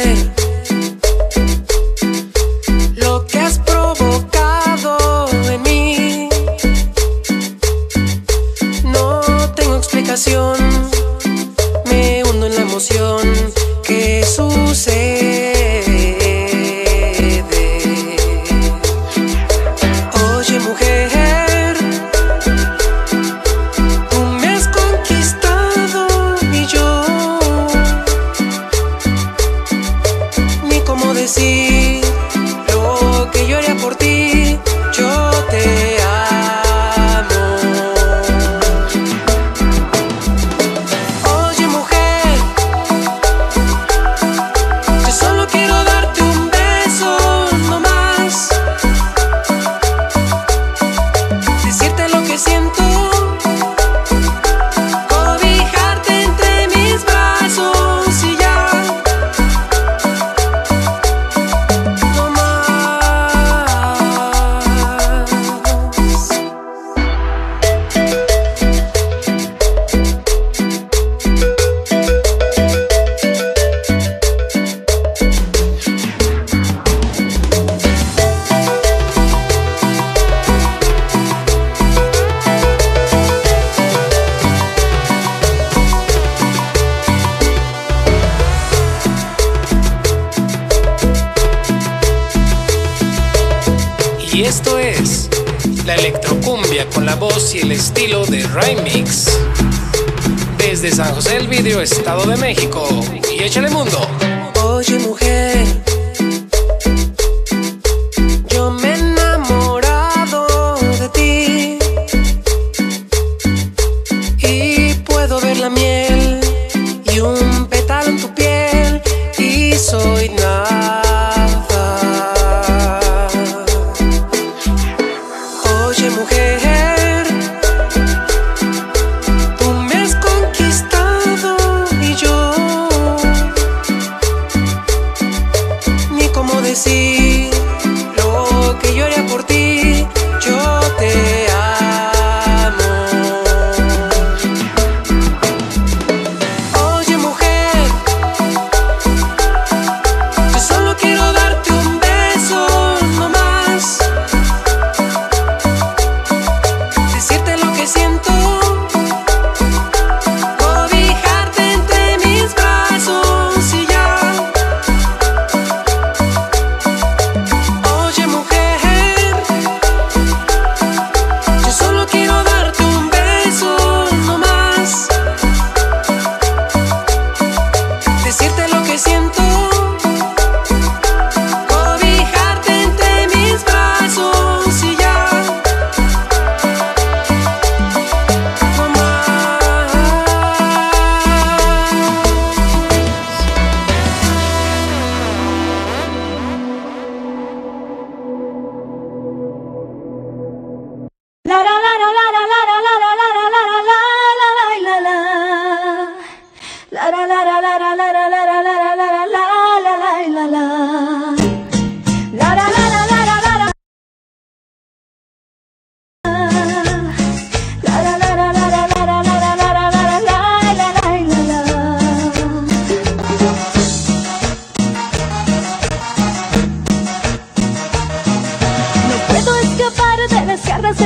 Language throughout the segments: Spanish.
sé. Decir Y esto es la electrocumbia con la voz y el estilo de Remix. Desde San José del Video, Estado de México. Y échale mundo. Oye mujer, por ti.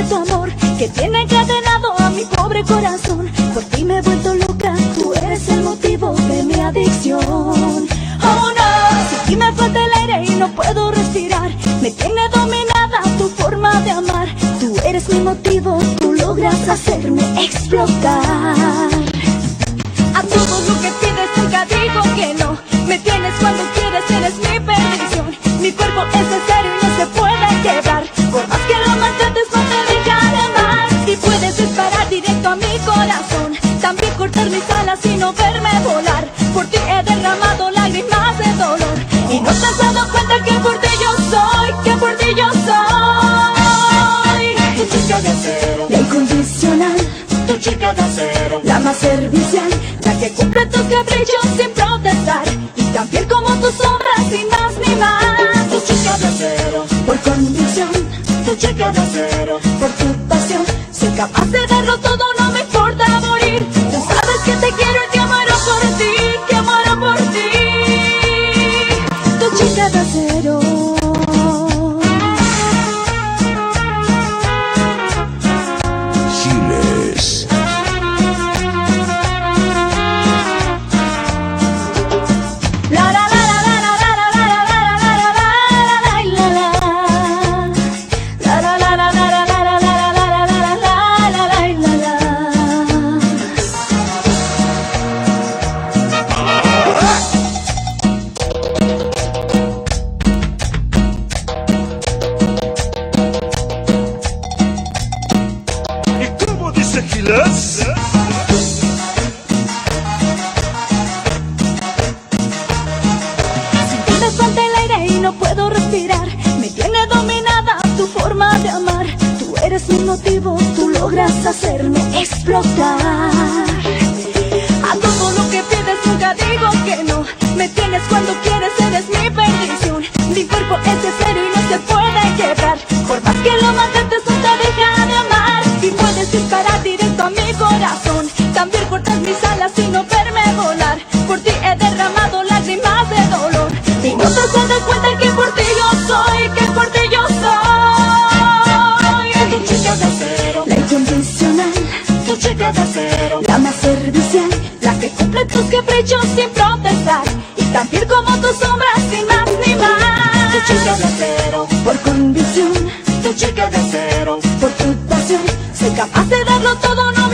Tu amor que tiene encadenado a mi pobre corazón. Por ti me he vuelto loca, tú eres el motivo de mi adicción. Oh no, si ti me falta el aire y no puedo respirar, me tiene dominada tu forma de amar. Tú eres mi motivo, tú logras hacerme explotar. Mis alas y no verme volar Por ti he derramado lágrimas de dolor. Y no te has dado cuenta que por ti yo soy Que por ti yo soy. Tu chica de acero, La incondicional. Tu chica de acero, la más servicial, la que cumple tus caprichos sin protestar. Y tan fiel como tus sombras sin más ni más. tu chica de acero, Por convicción, tu chica de acero, por tu pasión, soy capaz de darlo Silas. Sin ti falta el aire y no puedo respirar. Me tiene dominada tu forma de amar. Tú eres mi motivo, tú logras hacerme explotar. A todo lo que pides nunca digo que no. Me tienes cuando quieres, eres mi perdición. Mi cuerpo es de cero y no se puede quebrar. Por que lo mate no has dado cuenta que ti yo soy, que ti yo soy. Tu chica de acero, La incondicional, tu chica de acero, la más servicial, la que cumple tus caprichos sin protestar. Y tan fiel como tus sombras, sin más ni tu más. chica de acero, Por convicción, tu chica de acero, por tu pasión, soy capaz de darlo todo, no